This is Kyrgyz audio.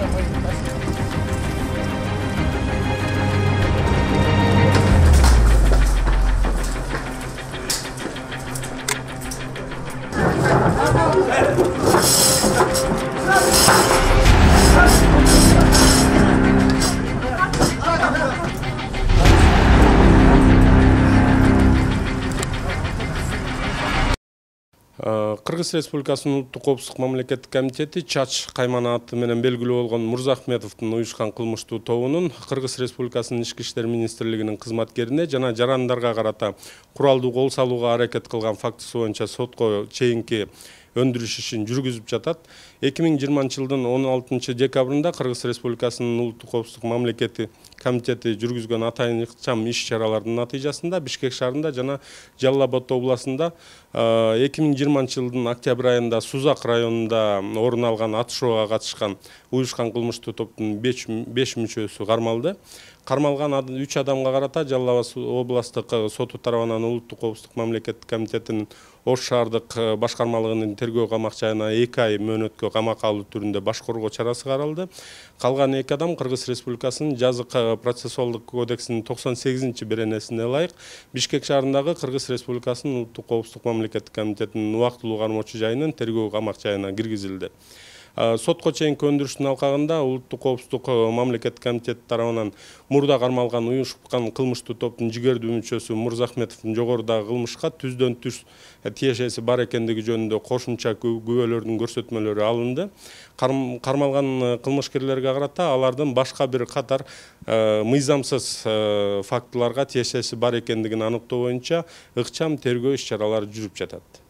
Hey! Кыргыз республикасынын улуттук коопсуздук мамлекеттик комитети чач кайманаты менен белгилүү болгон мырзахметовдун уюшкан кылмыштуу тобунун кыргыз республикасынын ички иштер министрлигинин кызматкерине жана жарандарга карата куралдуу кол салууга аракет кылган фактысы боюнча сотко чейинки өндүрүш ишин жүргүзүп жатат. Эки миң жыйырманчы жылдын он алтынчы декабрында кыргыз республикасынын улуттук коопсуздук мамлекеттик комитети жүргүзгөн атайын ыкчам иш чаралардын натыйжасында бишкек шаарында жана жалал абад областында эки миң жыйырманчы жылдын октябрь айында сузак районунда орун алган атышууга катышкан уюшкан кылмыштуу топтун беш мүчөсү кармалды. Кармалган үч адамга карата жалал абад областтык соту тарабынан улуттук коопсуздук мамлекеттик комитетинин ош шаардык башкармалыгынын тергөө камак жайына эки ай мөөнөткө камакка алуу түрүндө баш коргоо чарасы каралды. Калган эки адам кыргыз республикасынын жазык процессуалдык кодексинин токсон сегизинчи беренесине ылайык бишкек шаарындагы кыргыз республикасынын улуттук коопсуздук мамлекеттик комитетинин убактылуу кармоочу жайынын тергөө камак жайына киргизилди. Сотко чейинки өндүрүштүн алкагында улуттук коопсуздук мамлекеттик комитети тарабынан мурда кармалган уюшкан кылмыштуу топтун жигердүү мүчөсү мырзахметовдун жогорудагы кылмышка түздөн түз тиешеси бар экендиги жөнүндө кошумча күбөлөрдүн көрсөтмөлөрү алынды. Кармалган кылмышкерлерге карата алардын башка бир катар мыйзамсыз фактыларга тиешеси бар экендигин аныктоо боюнча ыкчам тергөө иш чаралары жүрүп жатат